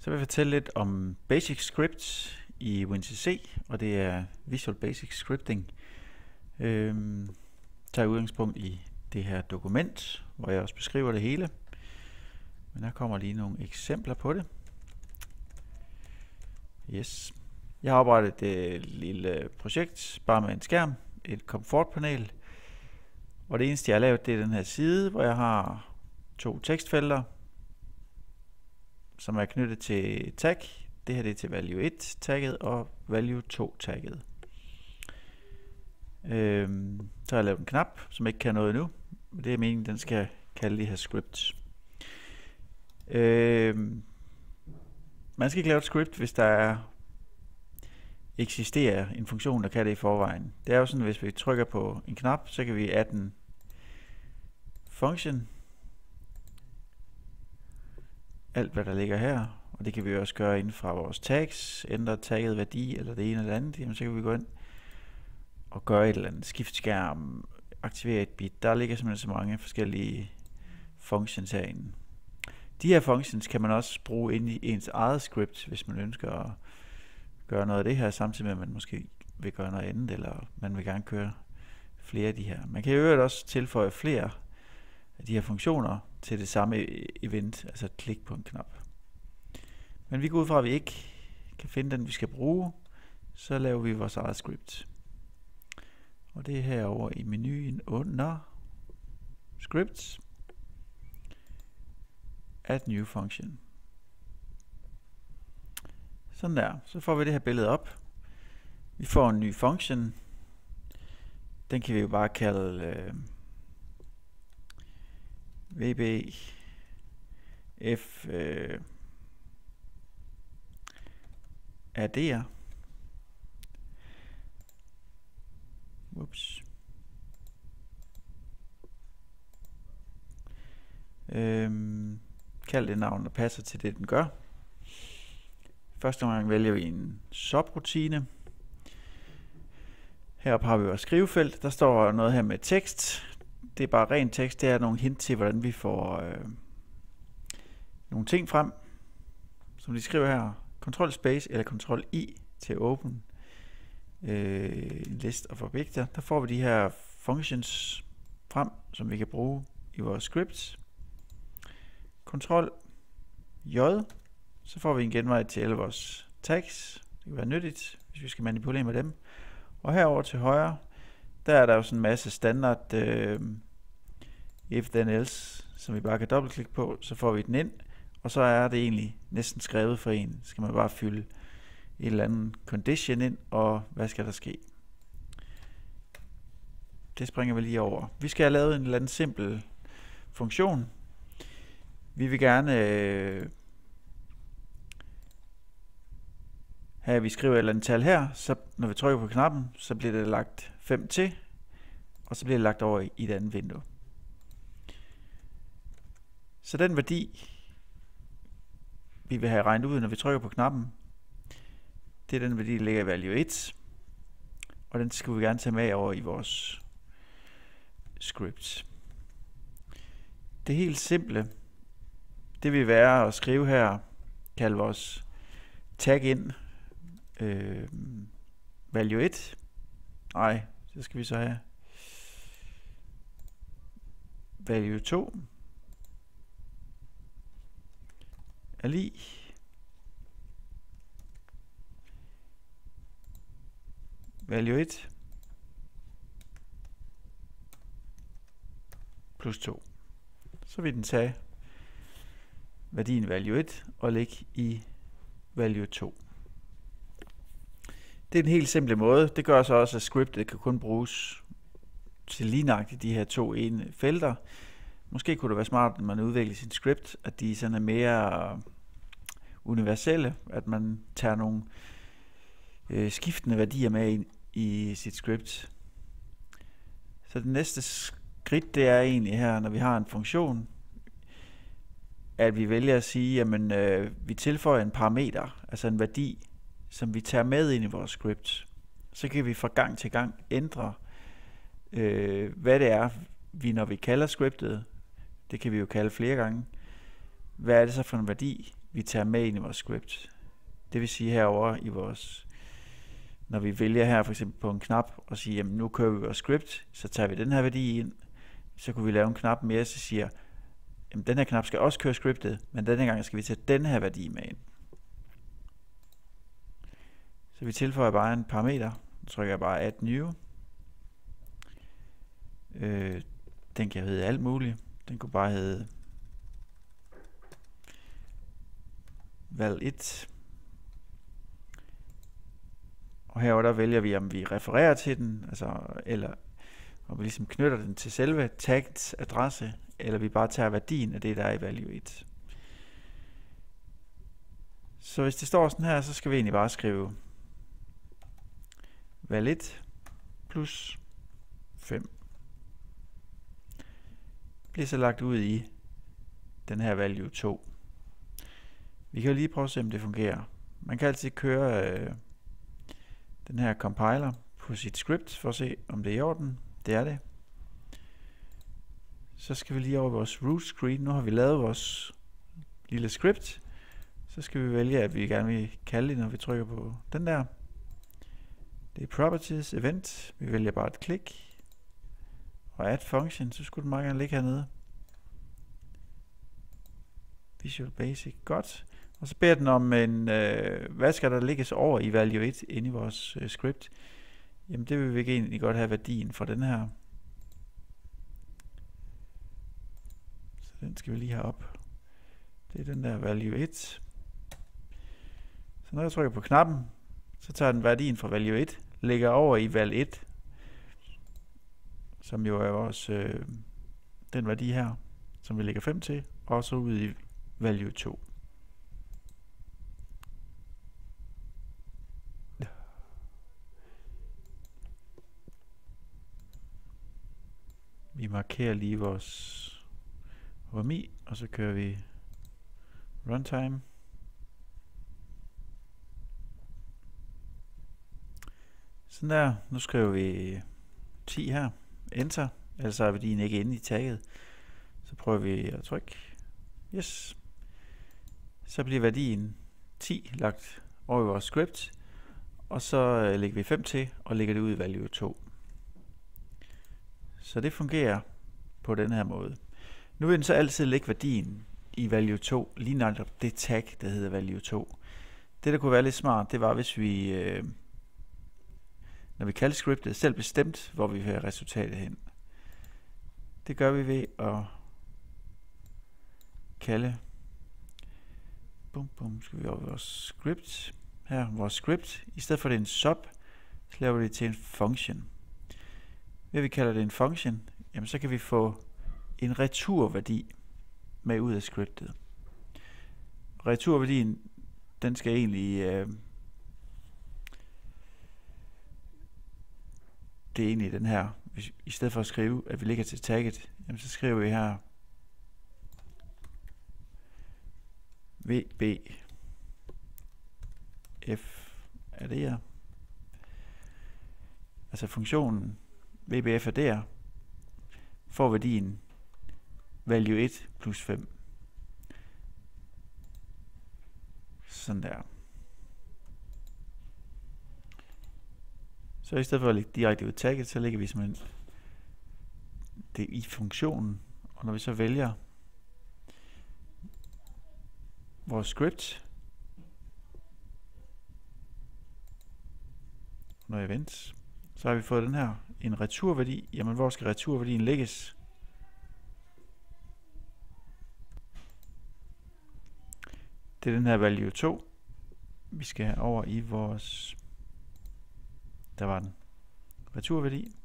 Så vil jeg fortælle lidt om Basic Scripts i WinCC, og det er Visual Basic Scripting. Øhm, tager udgangspunkt i det her dokument, hvor jeg også beskriver det hele. Men der kommer lige nogle eksempler på det. Yes. Jeg har oprettet et lille projekt, bare med en skærm, et komfortpanel. Og det eneste, jeg har lavet, det er den her side, hvor jeg har to tekstfelter, som er knyttet til tag. Det her det er til value 1 tagget og value 2 tagget. Øhm, så har jeg lavet en knap, som ikke kan noget endnu. Det er meningen, den skal kalde de her scripts. Øhm, man skal ikke lave et script, hvis der er eksisterer en funktion, der kan det i forvejen. Det er jo sådan, at hvis vi trykker på en knap, så kan vi add en function, alt hvad der ligger her, og det kan vi også gøre inden fra vores tags, ændre tagget værdi eller det ene eller andet, jamen så kan vi gå ind og gøre et eller andet, skift skærm, aktivere et bit. Der ligger simpelthen så mange forskellige functions herinde. De her functions kan man også bruge ind i ens eget script, hvis man ønsker at gøre noget af det her, samtidig med at man måske vil gøre noget andet, eller man vil gerne køre flere af de her. Man kan i øvrigt også tilføje flere de her funktioner til det samme e- event, altså klik på en knap. Men vi går ud fra, at vi ikke kan finde den, vi skal bruge, så laver vi vores eget script. Og det er herovre i menuen under scripts, add new function. Sådan der. Så får vi det her billede op. Vi får en ny function. Den kan vi jo bare kalde øh, VB F øh, adder. Ups. Øhm, kald det navn, der passer til det, den gør. Første gang vælger vi en subrutine. Heroppe har vi vores skrivefelt. Der står noget her med tekst. Det er bare ren tekst. Det er nogle hint til, hvordan vi får øh, nogle ting frem. Som de skriver her. Control space eller Control I til open øh, en list of objekter. Der får vi de her functions frem, som vi kan bruge i vores scripts. Control J så får vi en genvej til alle vores tags. Det kan være nyttigt, hvis vi skal manipulere med dem. Og herover til højre, der er der jo sådan en masse standard øh, if then else, som vi bare kan dobbeltklikke på, så får vi den ind, og så er det egentlig næsten skrevet for en. Så skal man bare fylde et eller andet condition ind, og hvad skal der ske? Det springer vi lige over. Vi skal have lavet en eller anden simpel funktion. Vi vil gerne øh, at vi skriver et eller andet tal her, så når vi trykker på knappen, så bliver det lagt 5 til, og så bliver det lagt over i et andet vindue. Så den værdi, vi vil have regnet ud, når vi trykker på knappen, det er den værdi, der ligger i value 1, og den skal vi gerne tage med over i vores script. Det helt simple, det vil være at skrive her, kalde vores tag ind, øh, value 1. Nej, så skal vi så have value 2 er lige value 1 plus 2. Så vil den tage værdien value 1 og lægge i value 2. Det er en helt simpel måde. Det gør så også, at scriptet kan kun bruges til lige de her to ene felter. Måske kunne det være smart, når man udvikler sin script, at de sådan er mere universelle, at man tager nogle øh, skiftende værdier med i, i sit script. Så det næste skridt, det er egentlig her, når vi har en funktion, at vi vælger at sige, at øh, vi tilføjer en parameter, altså en værdi, som vi tager med ind i vores script. Så kan vi fra gang til gang ændre, øh, hvad det er, vi når vi kalder scriptet, det kan vi jo kalde flere gange, hvad er det så for en værdi, vi tager med ind i vores script. Det vil sige herover i vores, når vi vælger her for eksempel på en knap og siger, jamen nu kører vi vores script, så tager vi den her værdi ind, så kunne vi lave en knap mere, så siger, jamen den her knap skal også køre scriptet, men denne gang skal vi tage den her værdi med ind. Så vi tilføjer bare en parameter, nu trykker jeg bare add new. Øh, den kan hedde alt muligt. Den kunne bare hedde valg 1. Og herover der vælger vi, om vi refererer til den, altså, eller om vi ligesom knytter den til selve taggets adresse, eller vi bare tager værdien af det, der er i value 1. Så hvis det står sådan her, så skal vi egentlig bare skrive valid plus 5 bliver så lagt ud i den her value 2. Vi kan lige prøve at se, om det fungerer. Man kan altid køre øh, den her compiler på sit script for at se, om det er i orden. Det er det. Så skal vi lige over vores root screen. Nu har vi lavet vores lille script. Så skal vi vælge, at vi gerne vil kalde det, når vi trykker på den der. Det er Properties, Event. Vi vælger bare et klik. Og Add Function, så skulle den meget gerne ligge hernede. Visual Basic, godt. Og så beder den om en, øh, hvad skal der lægges over i value 1 inde i vores øh, script. Jamen det vil vi egentlig godt have værdien for den her. Så den skal vi lige have op. Det er den der value 1. Så når jeg trykker på knappen, så tager den værdien fra value 1, lægger over i val 1, som jo er vores, øh, den værdi her, som vi lægger 5 til, og så ud i value 2. Vi markerer lige vores HMI, og så kører vi runtime. Sådan der. Nu skriver vi 10 her. Enter. Altså er værdien ikke inde i tagget. Så prøver vi at trykke. Yes. Så bliver værdien 10 lagt over i vores script. Og så øh, lægger vi 5 til og lægger det ud i value 2. Så det fungerer på den her måde. Nu vil den så altid lægge værdien i value 2, lige når det tag, der hedder value 2. Det, der kunne være lidt smart, det var, hvis vi, øh, når vi kaldte scriptet, selv bestemt, hvor vi vil have resultatet hen. Det gør vi ved at kalde bum, bum, skal vi over vores script. Her, vores script. I stedet for det er en sub, så laver vi det til en function. Ved vi kalder det en function, jamen så kan vi få en returværdi med ud af scriptet. Returværdien, den skal egentlig øh, det er egentlig den her, hvis, i stedet for at skrive, at vi ligger til tagget, jamen så skriver vi her VB F er det her. Altså funktionen VBF er der, får værdien value 1 plus 5. Sådan der. Så i stedet for at lægge direkte ud tagget, så lægger vi simpelthen det i funktionen. Og når vi så vælger vores script, når events, så har vi fået den her, en returværdi. Jamen, hvor skal returværdien lægges? Det er den her value 2, vi skal have over i vores, der var den, returværdi.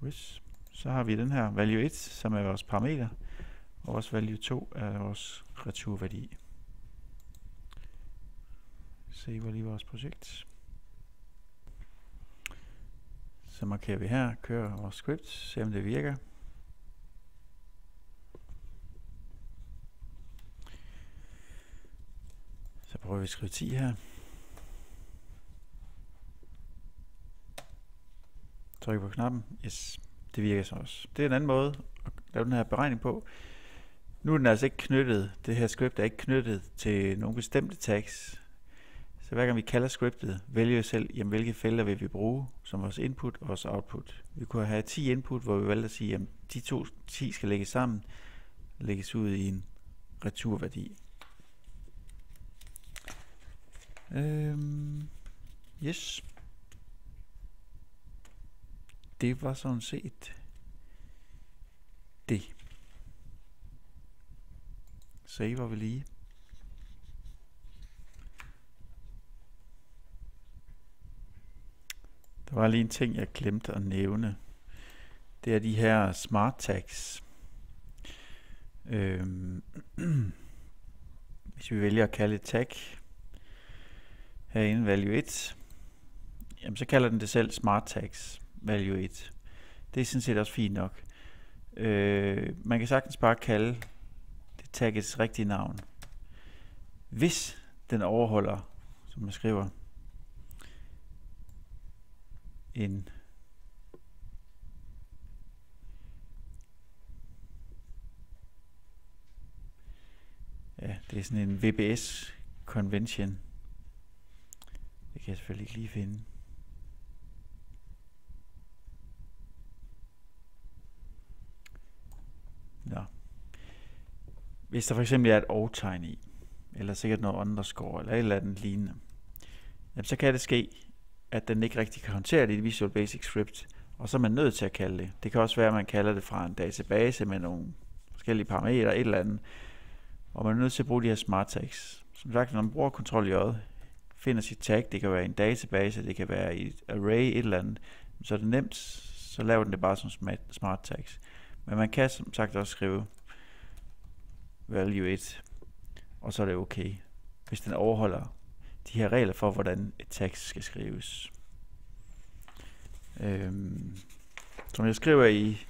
Hvis, så har vi den her value 1, som er vores parameter, og vores value 2 er vores returværdi. Saver lige vores projekt. Så markerer vi her, kører vores script, se om det virker. Så prøver vi at skrive 10 her. Tryk på knappen. Yes, det virker så også. Det er en anden måde at lave den her beregning på. Nu er den altså ikke knyttet, det her script er ikke knyttet til nogle bestemte tags. Så hver gang vi kalder scriptet, vælger vi selv, jamen, hvilke felter vil vi bruge som vores input og vores output. Vi kunne have 10 input, hvor vi valgte at sige, at de to 10 skal lægges sammen, lægges ud i en returværdi. Øhm, yes. Det var sådan set det. Saver vi lige. Der var lige en ting, jeg glemte at nævne. Det er de her smart tags. Øhm, hvis vi vælger at kalde et tag herinde value 1, jamen så kalder den det selv smart tags value 1. Det er sådan set også fint nok. Øh, man kan sagtens bare kalde det taggets rigtige navn. Hvis den overholder, som man skriver, en Ja, det er sådan en VBS convention. Det kan jeg selvfølgelig ikke lige finde. Nå. Hvis der for eksempel er et overtegn i, eller sikkert noget underscore, eller et eller andet lignende, jamen så kan det ske, at den ikke rigtig kan håndtere det i Visual Basic Script, og så er man nødt til at kalde det. Det kan også være, at man kalder det fra en database med nogle forskellige parametre, et eller andet, og man er nødt til at bruge de her smart tags. Som sagt, når man bruger Ctrl J, finder sit tag, det kan være i en database, det kan være i et array, et eller andet, så er det nemt, så laver den det bare som smart tags. Men man kan som sagt også skrive value 1, og så er det okay, hvis den overholder de her regler for, hvordan et tekst skal skrives. Øhm, som jeg skriver i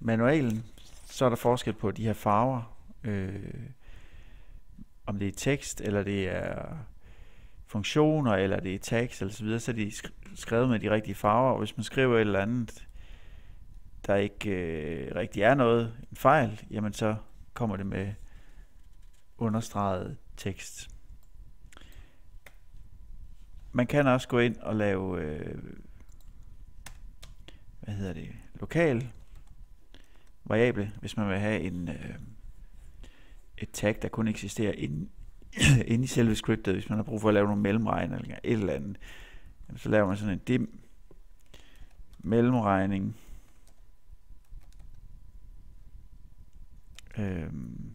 manualen, så er der forskel på de her farver. Øh, om det er tekst, eller det er funktioner, eller det er tekst, eller så videre, så er de skrevet med de rigtige farver. Og hvis man skriver et eller andet, der ikke øh, rigtig er noget, en fejl, jamen så kommer det med understreget tekst. Man kan også gå ind og lave, øh, hvad hedder det, lokal variable, hvis man vil have en, øh, et tag, der kun eksisterer inde, inde i selve scriptet, hvis man har brug for at lave nogle mellemregninger eller et eller andet. Så laver man sådan en dim mellemregning øhm,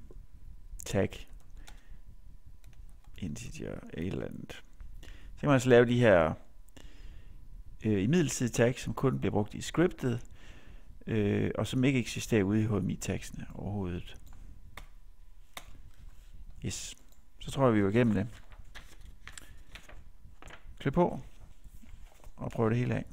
tag integer et eller andet. Så kan man altså lave de her øh, imidlertidige tags, som kun bliver brugt i scriptet, øh, og som ikke eksisterer ude i HMI-tagsene overhovedet. Yes. Så tror jeg, vi er igennem det. Klik på og prøv det hele af.